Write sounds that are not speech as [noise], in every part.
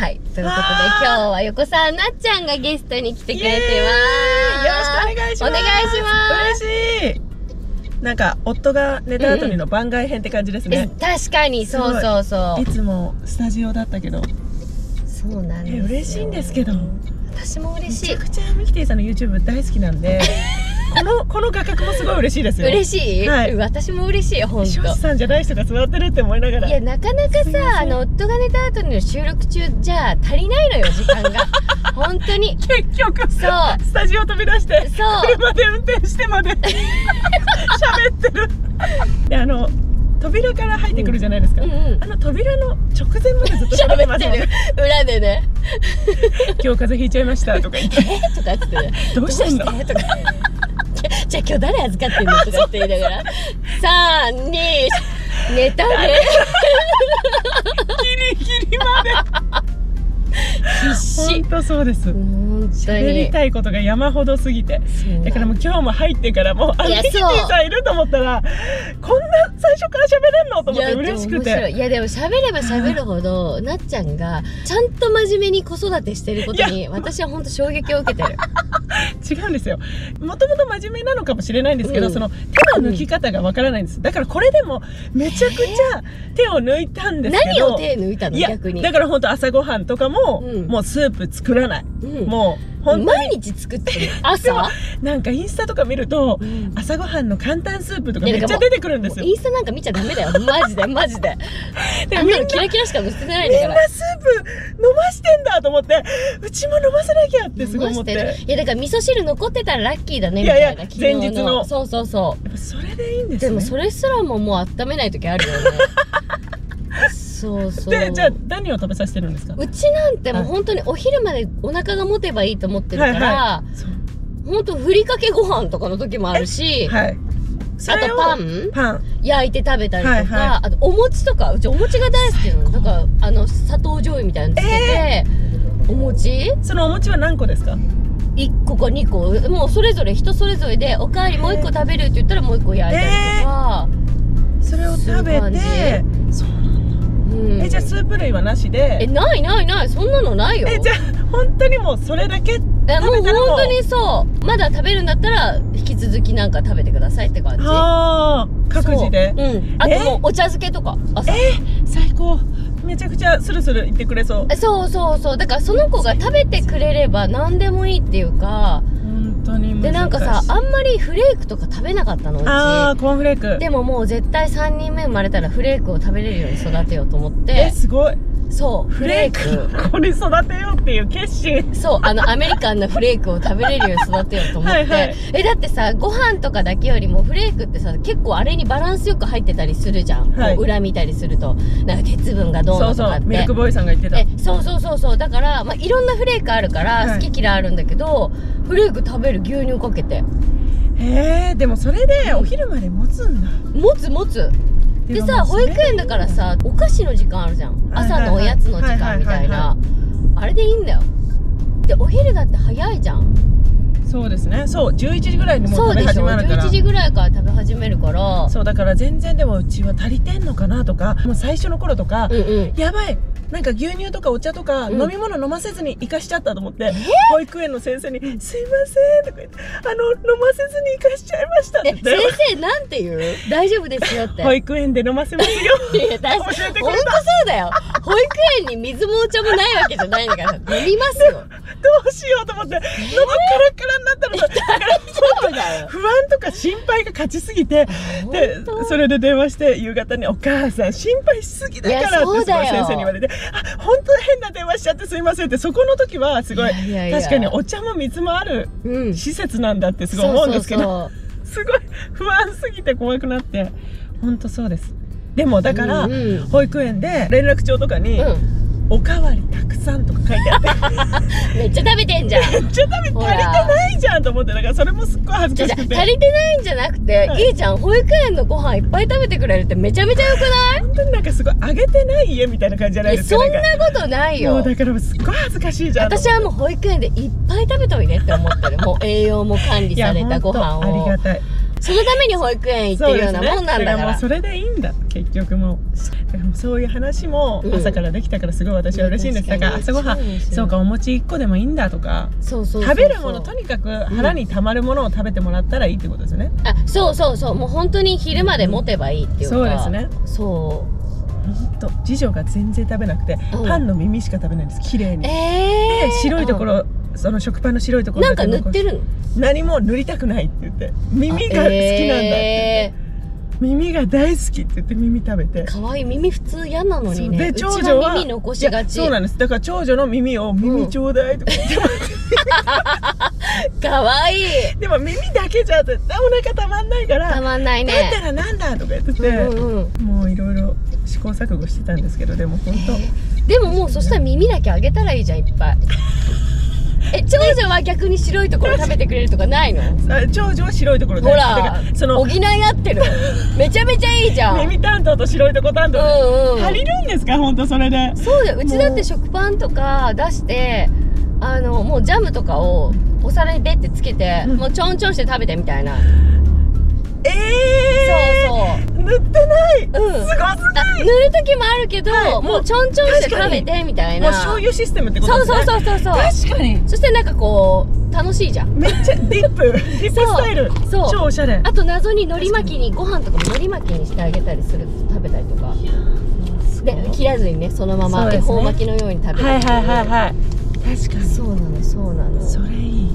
はい。ということで、今日は横澤なっちゃんがゲストに来てくれてます。よろしくお願いします。お願いします。嬉しい。なんか夫が寝た後にの番外編って感じですね、え確かに、そうそうそう。い。つもスタジオだったけど。そうなんです嬉しいんですけど。私もめ嬉しい。ちゃ。くちゃミキティさんの YouTube 大好きなんで [laughs] このこの画角もすごい嬉しいですよ。嬉しい、はい。私も嬉しいよ、本当。ショスさんじゃない人が座ってるって思いながら。いやなかなかさあの夫が寝た後の収録中じゃ足りないのよ時間が。[laughs] 本当に。結局そう。スタジオ飛び出してそう。車で運転してまで。[laughs] 喋ってる。であの扉から入ってくるじゃないですか、うんうん。あの扉の直前までずっと喋ってますもんね。裏でね。今日風邪ひいちゃいましたとか言って。えとかって。ねどうしたんだとかじゃあ今日誰預かってんの？とかって言いながら。[laughs] 3、2、寝たねギリギリまで必死。本当そうです。喋りにたいことが山ほどすぎて。だからもう今日も入ってからもうあミキティさんいると思ったらこんな最初から喋れんのと思って嬉しくいやでも面白い。ていやでも喋れば [laughs] 喋るほどなっちゃんがちゃんと真面目に子育てしてることに私は本当衝撃を受けてる。違うんですよ。もともと真面目なのかもしれないんですけど、うん。その手の抜き方がわからないんです。だからこれでもめちゃくちゃ手を抜いたんですけど何を手抜いたの逆に？だから本当朝ごはんとかも、うんもうスープ作らない、うん。もう本当毎に日作ってる。[laughs] 朝？なんかインスタとか見ると、うん。朝ごはんの簡単スープとかめっちゃ出てくるんですよ。インスタなんか見ちゃダメだよ。マジで [laughs] マジで。でみんなあんなのキラキラしか載せてないんみんだから。なスープ飲ましてんだと思ってうちも飲ませなきゃってすごい思って。いやだから味噌汁残ってたらラッキーだねみたいな前日の。そうそうそやっぱそれでいいんでうすね。でもそれすらももう温めない時あるよね [laughs] そうそう。でじゃあ何を食べさせてるんですか？うちなんてもうはい本当にお昼までお腹が持てばいいと思ってるから、はい本当ふりかけご飯とかの時もあるし、はい。あとパン。パン。焼いて食べたりとか、はいはい。あとお餅とかうちお餅が大好きなの。だからあの砂糖醤油みたいなのつけて、お餅。そのお餅は何個ですか？1個か2個。もうそれぞれ人それぞれでおかわりもう1個食べるって言ったらもう1個焼いたりとか、それを食べてえじゃあスープ類はなしえでないないない。そんなのないよ。えじゃあ本当にもうそれだけ？食べたらもう。本当にそう。まだ食べるんだったら引き続きなんか食べてくださいって感じ。はあ各自で？そう。うん。あともうお茶漬けとか朝。最高。めちゃくちゃスルスルいってくれそう。えそうそうそう。だからその子が食べてくれれば何でもいいっていうかなんかさあんまりフレークとか食べなかったのうあーちコーンフレーク。でももう絶対3人目生まれたらフレークを食べれるように育てようと思っえてすごいそうフレーク。これ育てようっていう決心。そうあのアメリカンなフレークを食べれるように育てようと思って。はいはい。えだってさご飯とかだけよりもフレークってさ結構あれにバランスよく入ってたりするじゃん、はい。裏見たりすると。なんか鉄分がどうのとかって。うミルクボーイさんが言ってた。えそうそうそうそう。だから、まあ、いろんなフレークあるから、はい。好き嫌いあるんだけどフレーク食べる牛乳かけて。へえでもそれでお昼まで持つんだ。持つ持つでさ保育園だからさお菓子の時間あるじゃん。朝のおやつの時間みたいな。あれでいいんだよ。でお昼だって早いじゃん。そうですね。そう11時ぐらいにもう食べそうでしょ。始まるから。11時ぐらいから食べ始めるから。そうだから全然でもうちは足りてんのかなとかもう最初の頃とか、うんうん。やばいなんか牛乳とかお茶とかうん。飲み物飲ませずに生かしちゃったと思って、保育園の先生に「すいません」とか言って「あの飲ませずに生かしちゃいました」って先生なんて言う？大丈夫ですよって。保育園で飲ませますよ [laughs] いや確か教えてく本当そうだよ。保育園に水もお茶もないわけじゃないんだから飲みますよ。[laughs] どうしようと思って喉カラッカラになったのだからそうだよ。不安とか心配が勝ちすぎてでそれで電話して夕方に「お母さん心配しすぎだから」ってそうだよ先生に言われて「あ [laughs] 本当変な電話しちゃってすいません」ってそこの時はすごい確かにお茶も水もあるうん。施設なんだってすごい思うんですけどすごい不安すぎて怖くなって。本当そうです。でもだから、保育園で連絡帳とかに、そうおかわりたくさんとか書いてあって。う [laughs] んめっちゃ食べてんじゃん。めっちゃ食べ足りてないじゃんと思ってだからそれもすっごい恥ずかしくて。足りてないんじゃなくて、はい。い、いじゃん保育園のご飯いっぱい食べてくれるってめちゃめちゃよくない？本当になんかすごいあげてない家みたいな感じじゃないえですかそんなことないよ。だからすっごい恥ずかしいじゃん私はもう保育園でいっぱい食べといてって思ってる。もう栄養も管理されたご飯本当ありをがたいそのために保育園行ってるようなもんなんだから。ね。からもうそれでいいんだ。結局も。うだからもうそういう話もうん。朝からできたからすごい私は嬉しいんです、だから朝ごはんそうかお餅1個でもいいんだとか。そうそうそう食べるものとにかく腹にたまるものを食べてもらったらいいってことですよね、あそうそうそう。もう本当に昼まで持てばいいっていうか。そうですね。そほんと次女が全然食べなくて、うん。パンの耳しか食べないんです。綺麗うに、えー、で白いところ、その食パンの白いところなんか塗ってるの？何も塗りたくないって言って。耳が好きなんだってえ耳が大好きって言って耳食べて。ー、かわいい。耳普通嫌なのにね。で長女は耳残しがち。そうなんです。だから長女の耳を耳ちょうだいとか言って、かわいい。でも耳だけじゃ絶対お腹たまんないからたまんないだったねらなんだ？とか言ってて、うんうんうん。もういろいろ試行錯誤してたんですけどでも本当、でももうそしたら耳だけあげたらいいじゃんいっぱいえ長女は逆に白いところ食べてくれるとかないの？あ長女は白いところほ大好きだかららその補い合ってるめちゃめちゃいいじゃん。耳担当と白いとこ担当で、うんうん足りるんですか？本当それで。そうだよ。うちだって食パンとか出してあのもうジャムとかをお皿にベッてつけて、うん。もうちょんちょんして食べてみたいな、えそうそう。えー、塗ってない、うん。すごすぎ。あ塗る時もあるけど、はい。もうちょんちょんして食べてみたいな。もう醤油システムってことそうですね。そうそうそうそう確かに。そしてなんかこう楽しいじゃん。めっちゃディップ。[laughs] ディップスタイル。そう。超おしゃれ。あと謎に海苔巻きにご飯とかも海苔巻きにしてあげたりする食べたりとか。で切らずにねそのまま恵そうですね。方巻きのように食べるはいはいはいはい。確かに。そうなのそうなの。それいい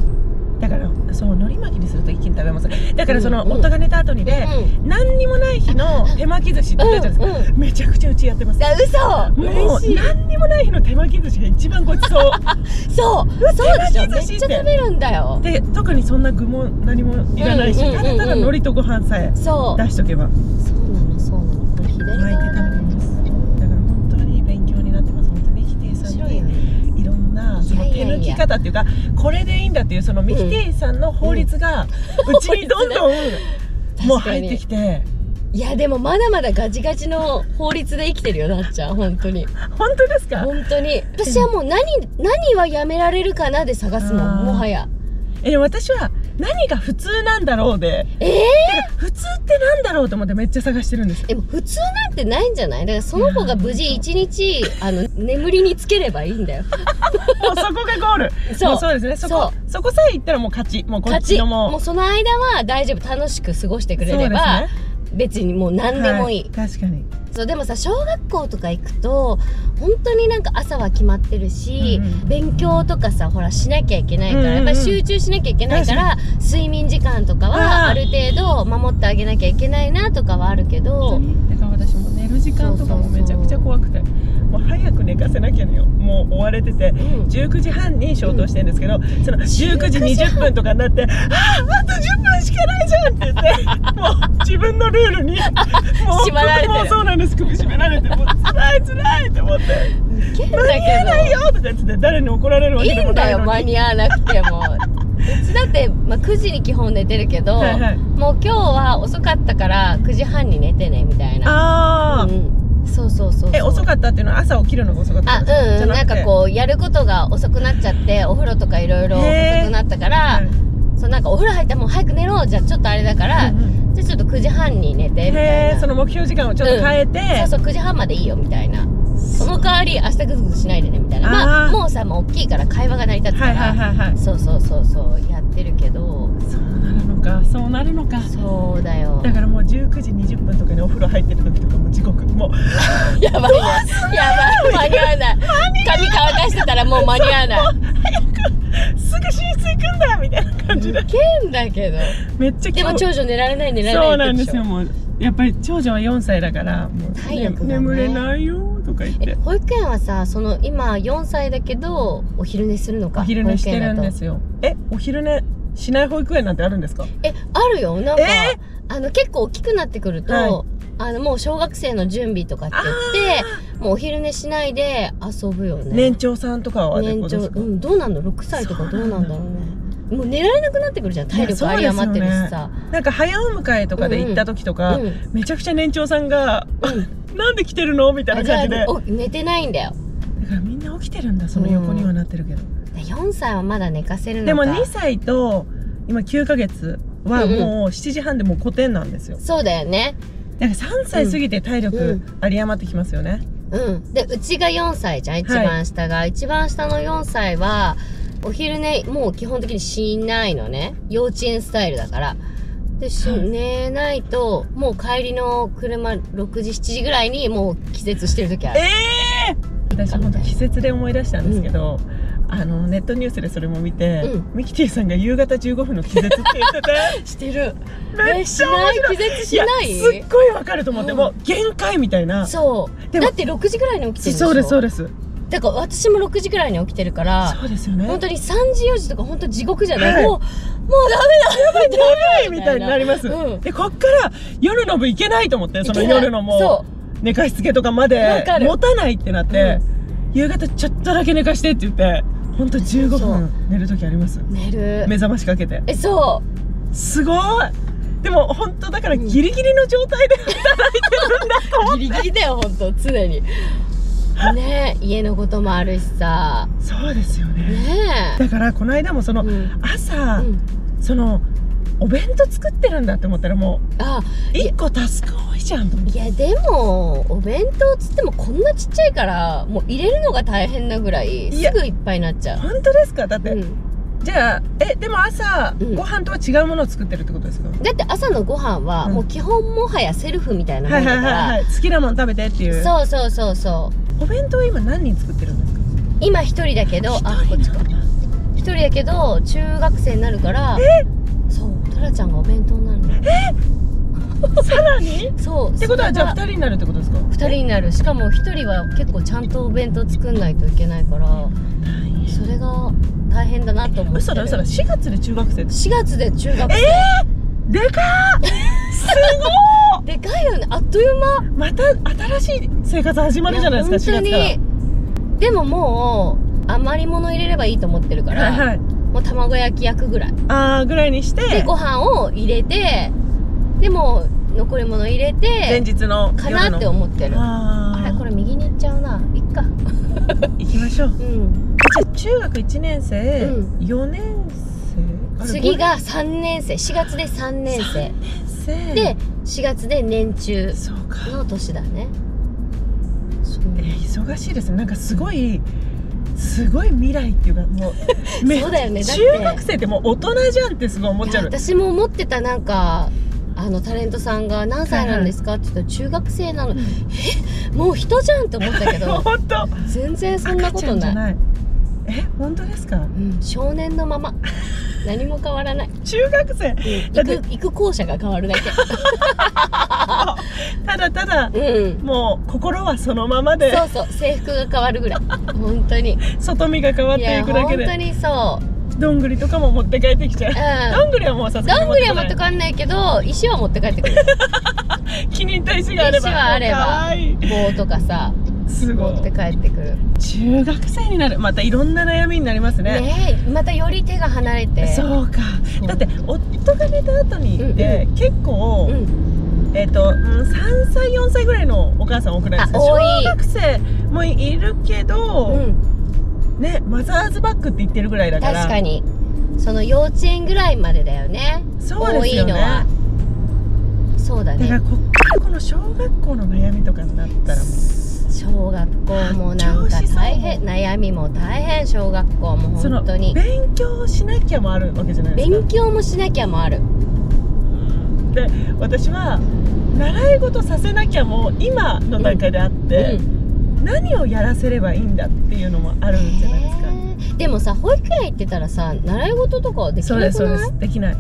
だからそう海苔巻きにすると一気に食べます。だからそのうん。うん夫が寝た後にで、う何にもない日の手巻き寿司って言ったじゃないですか、うんめちゃくちゃうちやってます。あ嘘。もう何にもない日の手巻き寿司が一番ごちそう。[laughs] そう。そうでしょ。めっ手巻き寿司ってちゃ食べるんだよ。で特にそんな具も何もいらないし、うんうんうんうん。ただただ海苔とご飯さえそう。出しとけば。そうなのそうなの。これ左側その手抜き方っていうかこれでいいんだっていうそのミキティさんの法律がうちにどんどんもう入ってきて。いやでもまだまだガチガチの法律で生きてるよなっちゃん本当に。本当ですか？本当に。私はもう何何はやめられるかなで探すもんもはや。え私は何が普通なんだろうで。ええ普通ってなんだろうと思ってめっちゃ探してるんですよ。でも普通なんてないんじゃない？だからその子が無事一日あの眠りにつければいいんだよ。[laughs] もうそこがゴール。そう。そうですね。そこそこさえ行ったらもう勝ち。もうこっ勝ちちのもう。もうその間は大丈夫。楽しく過ごしてくれれそうば、ですね別にもう何でもいい、は確かに。そうでもさ小学校とか行くと本当になんか朝は決まってるし、うんうん。勉強とかさほらしなきゃいけないから、うんうんうん。やっぱり集中しなきゃいけないから睡眠時間とかはある程度守ってあげなきゃいけないなとかはあるけどに？だから私も寝る時間とかもめちゃくちゃ怖くてもう早く寝かせなきゃねよ。もう追われててうん。19時半に消灯してるんですけど、その19時20分とかになって「あああと10分しかないじゃん」って言って [laughs] もう自分のルールにもう [laughs] 縛られてる。もうそうなんです。首絞められてもう辛い辛いって思って。間に合わないけよとか言って誰に怒られるわけでもないのに。間に合わなくても。うちだって、まあ、9時に基本寝てるけど、はいはい。もう今日は遅かったから9時半に寝てねみたいな。ああ、うん、そうそうそうえ遅かったっていうのは朝起きるのが遅かったあうんうん。なんかこうやることが遅くなっちゃってお風呂とかいろいろ遅くなったから、そうなんかお風呂入ったらもう早く寝ろじゃあちょっとあれだから、うんうん。じゃあちょっと9時半に寝てみたいな。その目標時間をちょっと変えて、そうそう9時半までいいよみたいなその代わり明日グズグズしないでねみたいなまあもうさもう大きいから会話が成り立つかはいら、はいはいはいそうそうそうそうやってるけどるのかそうなるのか。そうだよ。だからもう19時20分とかにお風呂入ってる時とかもう地獄もう。やばいねやばい。間に合わない。髪乾かしてたらもう間に合わない。すぐ寝室行くんだみたいな感じでけんだけど。めっちゃでも長女寝られない寝られないそうなんですよ。もうやっぱり長女は4歳だからもう、ね眠れないよとか言って。え保育園はさその今4歳だけどお昼寝するのか？お昼寝してるんですよ。えお昼寝しない保育園なんてあるんですか？えあるよ。なんか、え？あの結構大きくなってくると、はい。あのもう小学生の準備とかって言ってもうお昼寝しないで遊ぶよね。年長さんとかはね年長うんどうなんの？6歳とかどうなんだろうね。もう寝られなくなってくるじゃん。体力有り余ってるしさ。なんか早お迎えとかで行った時とか、うんめちゃくちゃ年長さんがうん。なんで来てるの？みたいな感じで。お寝てないんだよ。だからみんな起きてるんだその横にはなってるけど、4歳はまだ寝かせるのか。でも2歳と今9ヶ月はうんうん。もう7時半でもう古典なんですよ。そうだよね。だから3歳過ぎて体う力ん。有り余ってきますよね、うん。でうちが4歳じゃん一番下が、一番下の4歳はお昼寝もう基本的にしないのね。幼稚園スタイルだから。でし、はい。寝ないともう帰りの車6時7時ぐらいにもう気絶してる時ある。ええ私本当季節で思い出したんですけど、あのネットニュースでそれも見て、うん。ミキティさんが夕方15分の気絶って言ってて。[laughs] してる。めっちゃ面白い。気絶しない？やすっごいわかると思って、うん。もう限界みたいな。そう。でもだって6時ぐらいに起きてるでしょ？そうですそうです。だから私も6時ぐらいに起きてるからそうですよね。本当に3時4時とか本当地獄じゃない、はい。もうもうダメだやばい？みたいになります、うん。でこっから夜の部行けないと思ってその夜のもそう。寝かしつけとかまでわかる。持たないってなって、夕方ちょっとだけ寝かしてって言ってほんと15そう。分寝る時あります？寝る。目覚ましかけて。えそすごい。でも本当だからギリギリの状態で働いてるんだと思うギリギリだよ本当常に。ねえ家のこともあるしさ。うそうですよね。ねだからこの間もその、え、うん。朝、うん。そのお弁当作ってるんだって思ったらもあう1個タスク多いじゃんいやでもお弁当つってもこんなちっちゃいからもう入れるのが大変なぐらいすぐいっぱいになっちゃう。本当ですか？だって、うん、じゃあえでも朝、うん。ご飯とは違うものを作ってるってことですか？だって朝のご飯はうん。もう基本もはやセルフみたいなもはいはいんだから、はいはい。好きなもの食べてっていう。そうそうそうそう。お弁当今何人作ってるんですか？今一人だけどあこっちか一人だけど中学生になるからそうトラちゃんがお弁当になるの。[laughs] さらに？そう。ってことはじゃあそれが2人になるってことですか？二人になる。しかも一人は結構ちゃんとお弁当作んないといけないからそれが大変だなと思ってる。嘘だ嘘だ。4月で中学生です4月で中学生、でかーす [laughs] でかいよね。あっという間。ごいまた新しい生活始まるじゃないですか4や本当月から。にでももう余り物入れればいいと思ってるから、はいはいもう卵焼き焼くぐらい。あーぐらいにして。でご飯を入れてでもう残り物入れ前て日のかなって思ってる。ああれこれ右に行っちゃうな。いっか。行きましょう。うん。じゃあ中学1年生、うん。4年生？次が3年？生。4月で3年生。5年生。で4月で年中そうか。の年だね。そうえー忙しいですね。なんかすごいすごい未来っていうかもう [laughs] めそうだよね。だって。中学生ってもう大人じゃんってすごい思っちゃう。私も思ってたなんかあのタレントさんが「何歳なんですか?」って言ったら「中学生なの」え？もう人じゃんって思ったけど [laughs] 本当。全然そんな赤ことない。ない。え？本当ですか？うん、少年のまま。[laughs] 何も変わらない、中学生。うん、行く行く校舎が変わるだけ [laughs] ただただうん。もう心はそのままで。そうそう制服が変わるぐらい。本当に。外見が変わっていくだけで。本当にそう。どんぐりとかも持って帰ってきちゃううん。どんぐりはもうさすがにどんぐりは持ってこ帰んないけど石は持って帰ってくる。気に入った石があれば。石はあれば。棒とかさすごい。持って帰ってくる。中学生になる。またいろんな悩みになりますね。ねえまたより手が離れて。そうか。だって夫が寝た後にって、結構、うんえっ、と、うん、3歳4歳ぐらいのお母さん多くないですか？小学生もいるけど、うん。ねマザーズバッグって言ってるぐらいだから。確かに。その幼稚園ぐらいまでだよね。そうですよね。多いのは。そうだだからねこっからこの小学校の悩みとかになったらもう。小学校もなんか大変。悩みも大変。小学校も本当に。勉強しなきゃもあるわけじゃないですか。勉強もしなきゃもあるで私は習い事させなきゃもう今の段階であって、うん。何をやらせればいいんだっていうのもあるんじゃないですか、でもさ保育園行ってたらさ習い事とかはできなくない？ですそうです。できない。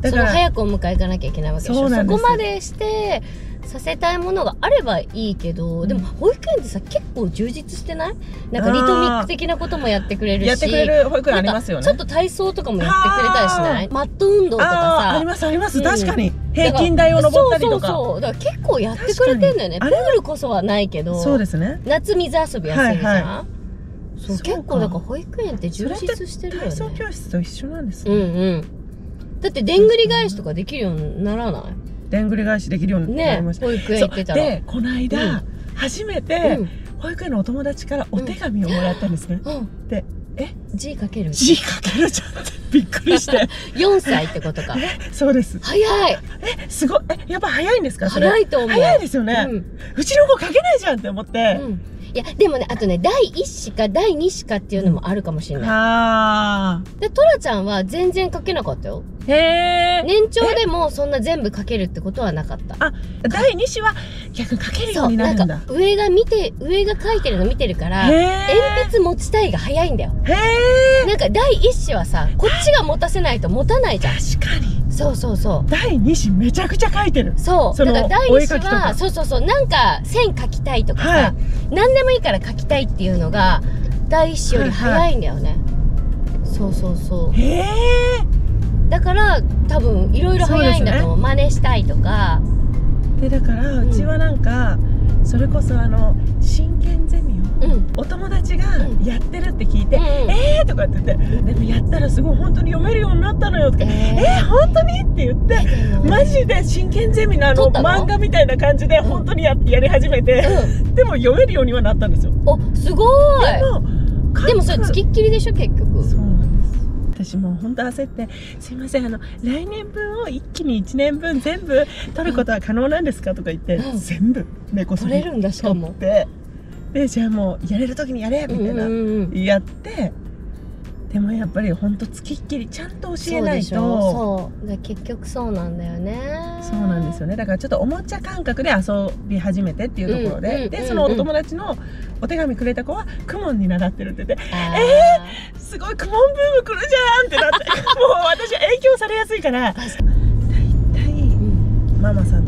だから早くお迎え行かなきゃいけないわけでしょ。そこまでしてさせたいものがあればいいけど、でも保育園ってさ結構充実してない？なんかリトミック的なこともやってくれるしやってくれる保育園ありますよね。なんかちょっと体操とかもやってくれたりしない？マット運動とかさ。ありますあります、うん。確かに。平均台を登ったりとか。そうそうそう。だから結構やってくれてんだよね。プールこそはないけどそうですね。夏水遊びやすいじゃん、はいはそうそうか。結構だから保育園って充実してるよ体操ね教室と一緒なんですうんね、うん。だってでんぐり返しとかできるようにならない？でんぐり返しできるようになりねました、保育園行ってたでこの間、うん。初めて、うん。保育園のお友達からお手紙をもらったんですね、うん。え？G かける。字かけるじゃんってびっくりして。[laughs] 4歳ってことか。そうです。早い。え？すごい。え？やっぱ早いんですか？早いと思う。早いですよね、ううんちの子書けないじゃんって思って、うんいやでもねあとね第1子か第2子かっていうのもあるかもしれない、あ。でトラちゃんは全然書けなかったよ。ーへえ、年長でもそんな全部書けるってことはなかった。あ第二子は逆に書けるよそううになるんだ。なんか上が見て上が書いてるの見てるからへ鉛筆持ちたいが早いんだよ。えへえ。なんか第1子はさこっちが持たせないと持たないじゃん。確かにそうそうそう。第二子めちゃくちゃ書いてる。そう。だから第一子はそうそうそう。なんか線描きたいとかさ、はい。何でもいいから描きたいっていうのが第一子より早いんだよね、そうそうそう。へえ。だから多分いろいろ早いんだと思う。真似したいとか。でだからうちはなんか、それこそあの真剣ゼお友達がやってるって聞いて「うん。えー!」とかって言って「でもやったらすごい本当に読めるようになったのよ」とか「ええーー、本当に?」って言ってマジで真剣ゼミのあの？漫画みたいな感じで本当にややり始めて、でも読めるようにはなったんですよ。おすごでい。もでもそれ付きっきりでしょ結局。そうなんです。私もう本当焦って「すいませんあの来年分を一気に1年分全部取ることは可能なんですか?」とか言って、うん。全部根こそぎ取れるんだしかってでじゃあもうやれる時にやれみたいな、やってでもやっぱり本当付きっきりちゃんと教えないと。そうで結局そうなんだよね。そうなんですよね。だからちょっとおもちゃ感覚で遊び始めてっていうところで、でそのお友達のお手紙くれた子はクモンに習ってるって言ってあー。すごいクモンブーム来るじゃんってなって。[laughs] もう私は影響されやすいから。大体うん。ママさん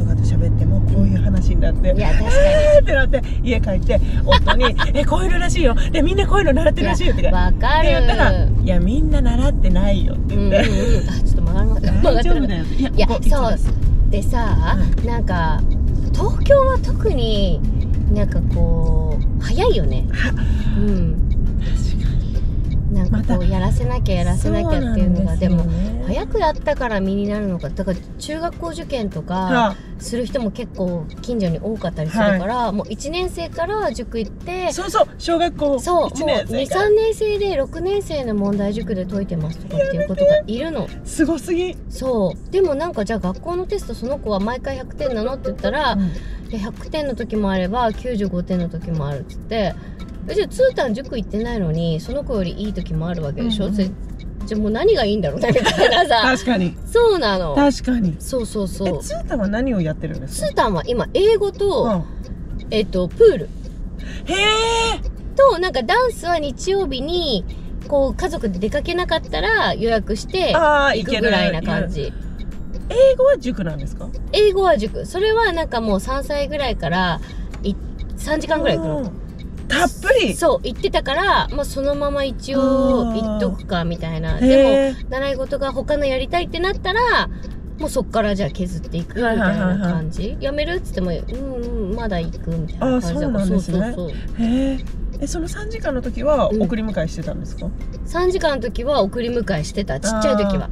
なっていや確かに。えーってなって家帰って夫に「[laughs] えこういうのらしいよ。でみんなこういうの習ってるらしいよ」って言ってわかる。言ったら「いやみんな習ってないよ」ってうんうんうん。言ってあちょっと曲がりま「曲がってる大丈夫だよ」いやいやそうです。でさ、なんか東京は特になんかこう早いよね。はうんまた。うやらせなきゃやらせなきゃっていうのがそでも早くやったから身になるのか。だから中学校受験とかはする人も結構近所に多かったりするから、もう1年生から塾行ってそうそう小学校1そうもう年生から23年生で6年生の問題塾で解いてますとかっていうことがいるの。すごすぎ、そう。でもなんかじゃあ学校のテストその子は毎回100点なのって言ったら、うん。で100点の時もあれば95点の時もあるっつってえじゃあツータン塾行ってないのにその子よりいい時もあるわけでしょ、うんうんじゃあもう何がいいんだろうねみたいなさ。確かに。そうなの。確かに。そうそうえそう。ツータは何をやってるんですか？ツータンは今英語と、うん。えっとプール。へえ。となんかダンスは日曜日にこう家族で出かけなかったら予約してああ行くぐらいな感じ。英語は塾なんですか？英語は塾。それはなんかもう3歳ぐらいからい3時間ぐらい行くの。うんたっぷり。そう言ってたから、まあ、そのまま一応あー言っとくかみたいな。でも習い事が他のやりたいってなったらもうそっからじゃあ削っていくみたいな感じ。やめるっつってもうんうんまだ行くみたいな感じだから。そうなんですね。そうそうそう。へええその3時間の時はうん。送り迎えしてたんですか、3時間の時は送り迎えしてた。ちっちゃい時は。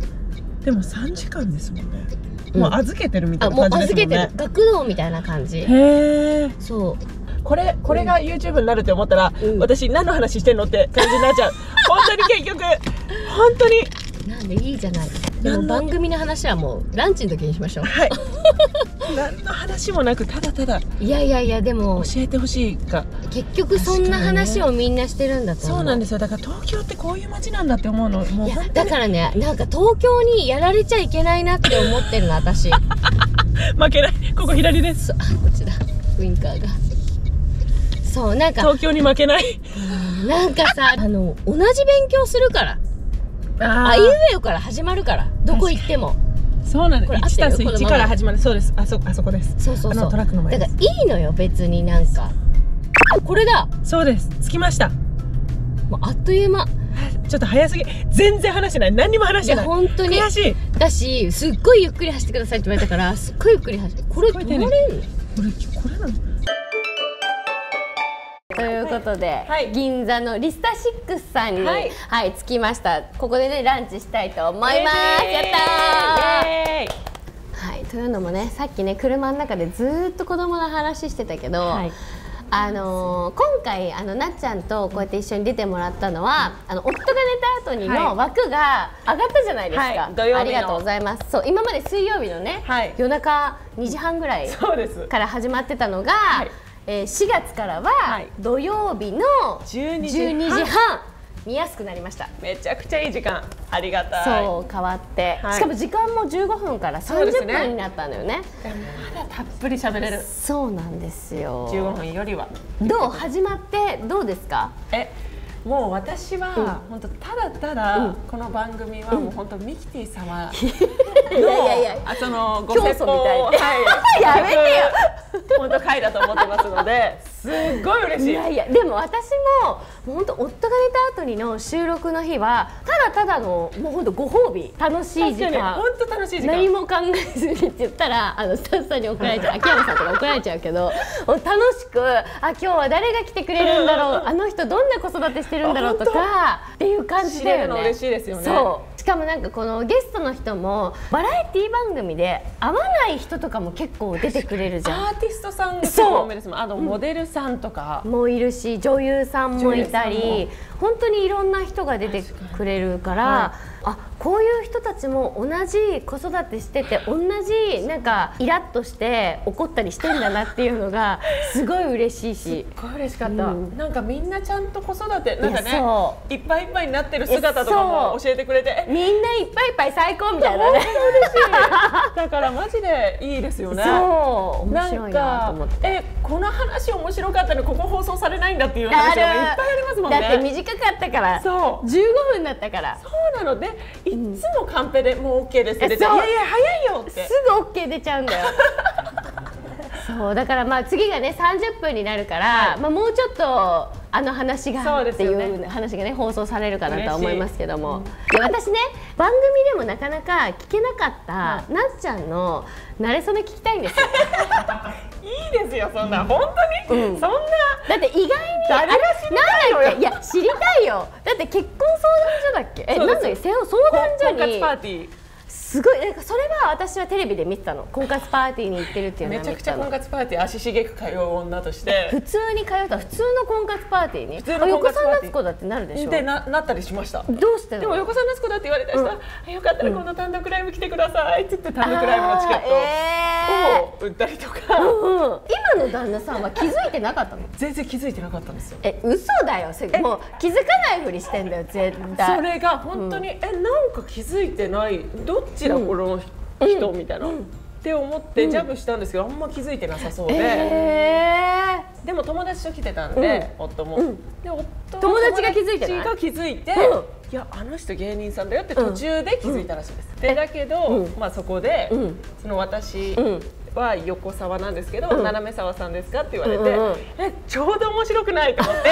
でも3時間ですもんね、うん。もう預けてるみたいなあもう感じですもんね。預けてる。学童みたいな感じ。へえそこれこれが YouTube になるって思ったら、うん。私何の話してんのって感じになっちゃう。[laughs] 本当に結局本当に。うなんでいいじゃない。でも番組の話はもうランチの時にしましょう。はい。[laughs] 何の話もなくただただ。いやいやいやでも教えてほしいか。結局そんな話をみんなしてるんだと思う。そうなんですよ。だから東京ってこういう街なんだって思うの。もうだからねなんか東京にやられちゃいけないなって思ってるの私。[laughs] 負けない。ここ左です。あこっちだ。ウインカーがそうなんか。東京に負けない。なんかさ [laughs] あの同じ勉強するから。ああいうえよから始まるから。どこ行っても。そうなんですこれ合ってる1たす1このままから始まる。そうです。あそあそこです。そうそうそう。トラックの前だです。からいいのよ別になんか。あこれだ。そうです。着きました。もうあっという間。ちょっと早すぎ。全然話してない。何にも話してない。本当に。悔しい。だしすっごいゆっくり走ってくださいって言われたからすっごいゆっくり走ってこれ止まれんの？これこれなの？ということで、はい。銀座のリスタシックスさんに、ははいい着きました。ここでねランチしたいと思います、やったはいというのもねさっきね車の中でずーっと子供の話してたけど、はい。ああのー今回あのなっちゃんとこうやって一緒に出てもらったのは、あの夫が寝た後にはい。の枠が上がったじゃないですか、はい。土曜日の。ありがとうございます。そう今まで水曜日のね、はい。夜中2時半ぐらいから始まってたのが、はいえー4月からははい。土曜日の12時。半12時半。見やすくなりました。めちゃくちゃいい時間。ありがたい。そう変わって、はい。しかも時間も15分から30そうですね。分になったのよね。でもまだたっぷり喋れる。そうなんですよ。15分よりは。どう？始まってどうですか？えもう私は本当ただただこの番組はもう本当ミキティ様 [laughs] いやいやいや。あそのご説法をみたい。で [laughs] はい。やめてよ。[laughs] 本当回だと思ってますのですっごい嬉しい。いやいやでも私も本当夫が寝た後にの収録の日はただただのもう本当ご褒美楽しい時間。本当楽しい時間。何も考えずにって言ったらあのスタッフさんに怒られちゃう秋山さんとか怒られちゃうけど楽しくあ今日は誰が来てくれるんだろう。あの人どんな子育てしてるんだろうとかっていう感じだよね。嬉しいですよね。そう。しかもなんかこのゲストの人もバラエティ番組で会わない人とかも結構出てくれるじゃん。アーティストさんが多めですもんあのモデルさんとか。もいるし女優さんもいたり本当にいろんな人が出てくれるから、あこういう人たちも同じ子育てしてて同じなんかイラッとして怒ったりしてんだなっていうのがすごい嬉しいし。すっごい嬉しかった、うん。なんかみんなちゃんと子育てなんかねそいっぱいいっぱいになってる姿とかも教えてくれて。えみんないっぱいいっぱい最高みたいなね。だからマジでいいですよね。そう。面なん白いなとか思って。えこの話面白かったのにここ放送されないんだっていう話がいっぱいありますもんね。だって短かったから。そう。15分だったから。そうなの。でいっつもカンペでもう OK ですっていやいや早いよって。すぐ OK 出ちゃうんだよ。[laughs] そうだからまあ次がね30分になるから、はい。まあ、もうちょっとあの話がっていう話がね放送されるかなとは思いますけども。私ね番組でもなかなか聞けなかった、なっちゃんの慣れ初め聞きたいんですよ。[laughs] いいですよそんな。本当に、うん。そんなだって意外に誰が知りたいや知りたいよ。だって結婚相談所だっけ？えなんだっけ？せ相談所婚活にパーティーすごいなんかそれは私はテレビで見てたの。婚活パーティーに行ってるっていうのめちゃくちゃ婚活パーティー足しげく通う女として。普通に通った普通の婚活パーティーに。普通の横澤夏子だってなるでしょでななったりしました。どうしてでも横澤夏子だって言われた人は、あよかったらこの単独ライブ来てくださいって言って単独ライブのチケッあトを売ったりとか、うん今の旦那さんは気づいてなかったの？全然気づいてなかったんですよ。え嘘だよ。もう気づかないふりしてんだよ絶対。それが本当に、えなんか気づいてない？どっちだ、この人、みたいな、って思ってジャブしたんですけど、あんま気づいてなさそうで、えでも友達と来てたんで、夫も、で夫は友達が気づいてが気づいて、うん。いやあの人芸人さんだよって途中で気づいたらしいです、でだけど、まあそこで、ん。その私ん。は横澤なんですけど、斜め沢さんですかって言われて、えちょうど面白くないと思って。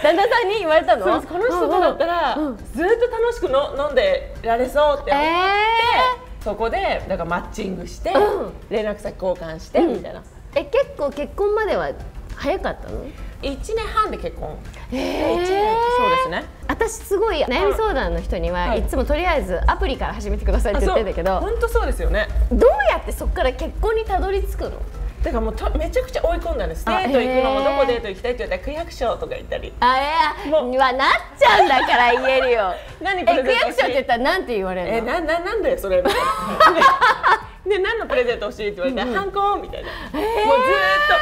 ー、旦那さんに言われたの？この人とだったら、うんうんずっと楽しくの飲んでられそうって思って、えそこでだからマッチングして、うん。連絡先交換して、みたいな。え結構結婚までは早かったの？1年半で結婚。え1年そうですね。私すごい悩み相談の人には、はい。い、つもとりあえずアプリから始めてくださいって言ってんだけど本当そうですよね。どうやってそこから結婚にたどり着くの？だからもうとめちゃくちゃ追い込んだんです。デあート行くのもどこデート行きたいって言ったら区役所とか行ったり。あいやもうはなっちゃんだから言えるよ。何えプレゼント区役所って言ったらなんて言われえるの？なななんだよそれ。[laughs] でで何のプレゼント欲しいって言われて、ハンコみたいな、もうずーっ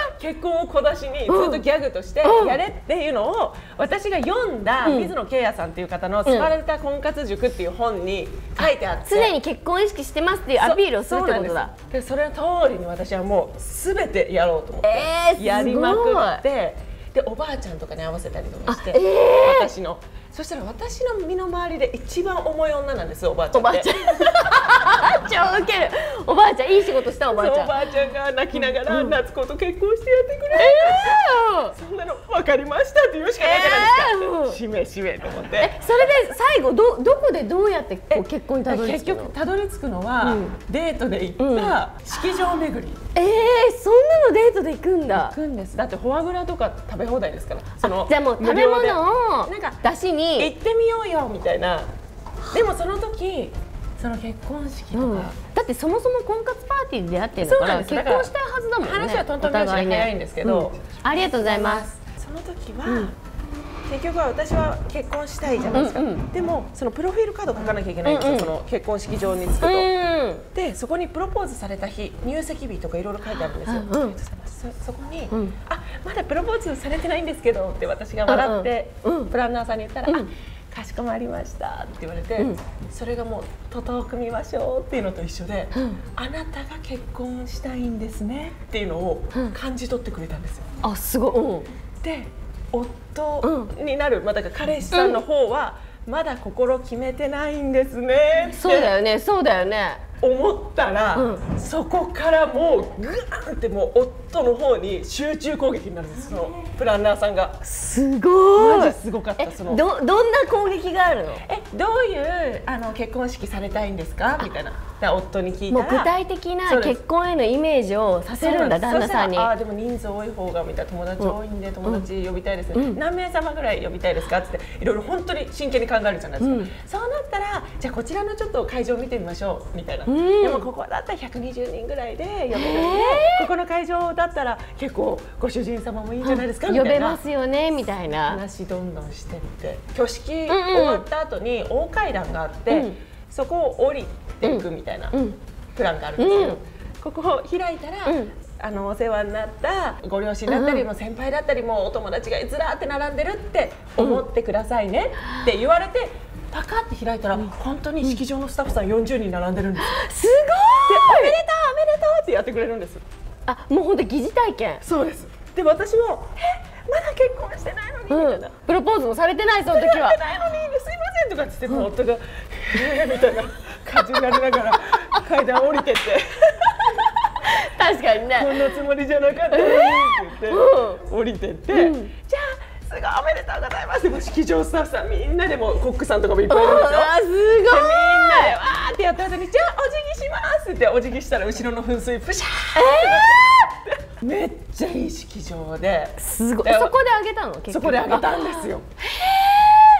と結婚を小出しにずっとギャグとしてやれっていうのを私が読んだ水野圭也さんっていう方の「スパルタ婚活塾」っていう本に書いてあって常に結婚意識してますっていうアピールをするってことだ。そうなんでそれの通りに私はもうすべてやろうと思って、えーやりまくってでおばあちゃんとかに合わせたりとかして、あえー。私の。そしたら私の身の回りで一番重い女なんですおばあちゃんって。おばあちゃん [laughs] 超ウケる。おばあちゃんいい仕事したおばあちゃん。おばあちゃんが泣きながら、夏子と結婚してやってくれ、そんなの分かりましたって言うしかないじゃないですか、しめしめと思って。えそれで最後どどこでどうやってこう結婚にたどり着結くの？局たどり着くのは、デートで行った式場巡り。えー、そんなのデートで行くんだ。行くんです。だってフォアグラとか食べ放題ですから。そのじゃあもう食べ物をなんか出し行にってみようよみたいな。でもその時その結婚式とか、うん。だってそもそも婚活パーティーで出会ってるんだから結婚したいはずだもんね。話はトントン拍子で早いんですけど、ありがとうございます。その時は、結局は私は結婚したいじゃないですか、うんうん。でもそのプロフィールカード書かなきゃいけないんですよ、うんうん。その結婚式場に着くと、うんでそこにプロポーズされた日入籍日とかいろいろ書いてあるんですよ、うんそそこに、ん。あまだプロポーズされてないんですけど」って私が笑って、うん。うん。プランナーさんに言ったら「うん。あかしこまりました」って言われて、うん。それがもう「徒党組みましょう」っていうのと一緒で、うん。あなたが結婚したいんですね」っていうのをうん。感じ取ってくれたんですよ。あすごい、うん、で夫になる、まあ、だから彼氏さんの方は、まだ心決めてないんですねそうだよねそうだよね思ったら、うそこからもうグーンってもう夫の方に集中攻撃になるんです。そのプランナーさんが。すごマジすごかったえその。どどんな攻撃があるの？えどういうあの結婚式されたいんですか？みたいな。で夫に聞いたら。もう具体的な結婚へのイメージをさせるんだ旦那さんに。あーでも人数多い方がみたいな友達多いんで友達呼びたいですね、うん。何名様ぐらい呼びたいですか？っていろいろ本当に真剣に考えるじゃないですか、うん。そうなったらじゃあこちらのちょっと会場見てみましょう。みたいな、ん。でもここだったら120人ぐらいで呼べるんで、へここの会場だったら結構ご主人様もいいんじゃないですか、みたいな。呼べますよねみたいな。話どんどんしてって。挙式終わった後に大階段があって、うん。そこを降りていくみたいなうん。プランがあるんですけど、うん。ここを開いたら、うん。あのお世話になったご両親だったり、うん。もう先輩だったりもうお友達がずらーって並んでるって思ってくださいねって言われてパカって開いたら、本当に式場のスタッフさん40人並んでるんですよ。すでおめでとうおめでとうってやってくれるんです。ごいあもう本当疑似体験。そうです。で私もえまだ結婚してないのに、みうん。たいな。プロポーズもされてないその時は。やってないのにすいませんとかっつって、もう夫が「えーみたいな感じになりながら階段降りてって。確かにこねんなつもりじゃなかったのにって言って、降りてって、うん。じゃあすごいおめでとうございます。でも式場スタッフさんみんなでもコックさんとかもいっぱいいるんですよ。あすごい。でみんなでわーってやった後に「じゃあお辞儀します」ってお辞儀したら後ろの噴水プシャーってなって、めっちゃいい式場で。すごい。でそこであげたの？結局。そこであげたんですよ。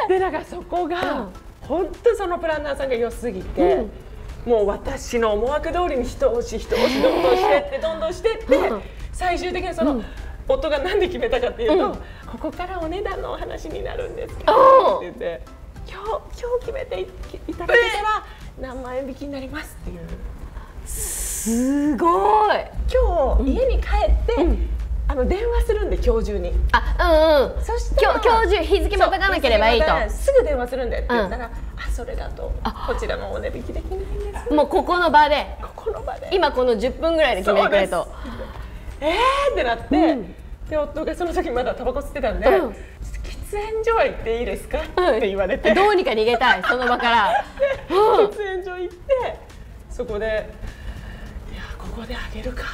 でだからそこが本当そのプランナーさんが良すぎて、もう私の思惑通りに一押し一押しどんどんしてってどんどんしてって、うん。最終的にその、夫が何で決めたかっていうと、うん。ここからお値段のお話になるんですって言って今日今日決めていいただけたら何万円引きになりますっていう。すごい。今日家に帰って、うんあの電話するんで今日中に。あうんうん。そしたら今日今日中日付またがなければいいと。すぐ電話するんでって言ったら、あそれだとこちらもお値引きできないんです。もうここの場で。ここの場で。今この10分ぐらいで決めてくれと。えーってなって、うん。で夫がその時まだタバコ吸ってたんで、うん喫煙所は行っていいですか、うん。って言われて。どうにか逃げたいその場から。[laughs] うん。喫煙所行ってそこで「いやここであげるか」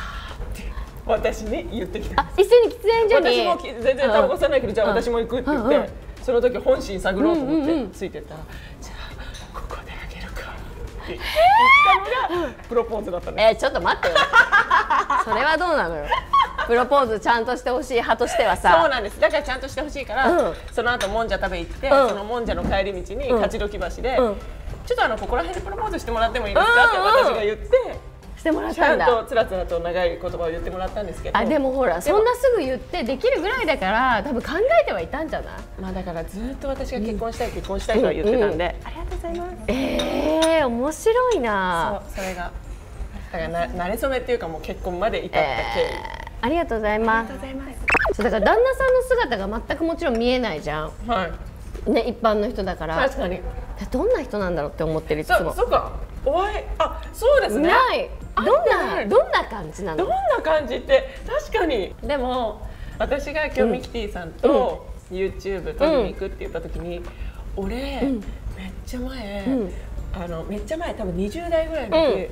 私に言ってきたあ一緒に喫煙所に。私もき全然タバコ吸わないけど、じゃあうん。私も行くって言って、その時本心探ろうと思ってついてったら、じゃあここであげるか。って言ったのがプロポーズだったんですえー、ちょっと待ってよ。[laughs] それはどうなのよ。プロポーズちゃんとしてほしい派としてはそうさなんです。だからちゃんとしてほしいから、うん。その後もんじゃ食べ行って、うん。そのもんじゃの帰り道にうん。勝どき橋で、うん。ちょっとあのここら辺でプロポーズしてもらってもいいですかって私が言って、してもらっちゃんたんだとつらつらと長い言葉を言ってもらったんですけど。あでもほらそんなすぐ言ってできるぐらいだから多分考えてはいたんじゃない？まあだからずっと私が結婚したい、結婚したいとは言ってたんで、うんありがとうございます。えー、面白いな。そうそれがだからな慣れ初めっていうかもう結婚まで至った経緯、えーありがとうございます。そうだから旦那さんの姿が全くもちろん見えないじゃん。はい。ね一般の人だから。確かに。どんな人なんだろうって思ってるいつそもそうか。お会いあそうですね。ないどんなどんな感じなどんのな感じって確かに。でも私が今日ミキティさんと YouTube 撮りに行くって言った時に、俺、ん。めっちゃ前、うん。あのめっちゃ前多分20代ぐらいの時、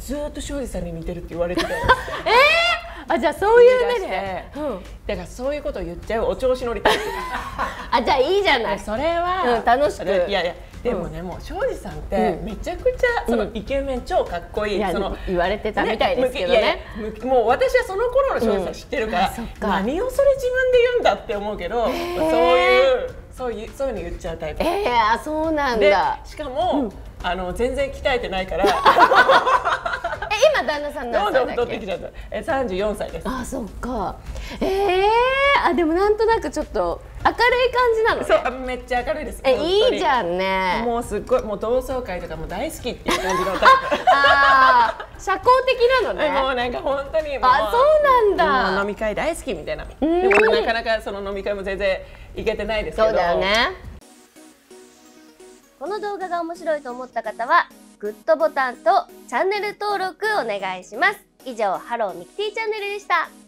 ずーっと庄司さんに似てるって言われてたよ。[laughs] あじゃあそういう目で？うん、だからそういうことを言っちゃうお調子乗りタイプあじゃあいいじゃない。それは、うん楽しく。いやいやでもね、もう庄司さんってうん。めちゃくちゃそのイケメン超かっこいい、その言われてたみたいですけどね。もう私はその頃の庄司さん知ってるから、何をそれ自分で言うんだって思うけど、そういうそういうそういうの言っちゃうタイプ。えー、あそうなんでだしかも、あの全然鍛えてないから [laughs] 旦那さん何歳だっけ太ってき。ちゃった。え三十四歳です。あそっか。ええー、あでもなんとなくちょっと明るい感じなのね。そうあめっちゃ明るいです。えいいじゃんね。もうすっごいもう同窓会とかも大好きっていう感じのタイああ社交的なのプもねうなんか本当にあそうなんだ。飲み会大好きみたいな。ん。でもなかなかその飲み会も全然行けてないですけど。そうだよね。この動画が面白いと思った方はグッドボタンとチャンネル登録お願いします。以上ハローミキティチャンネルでした。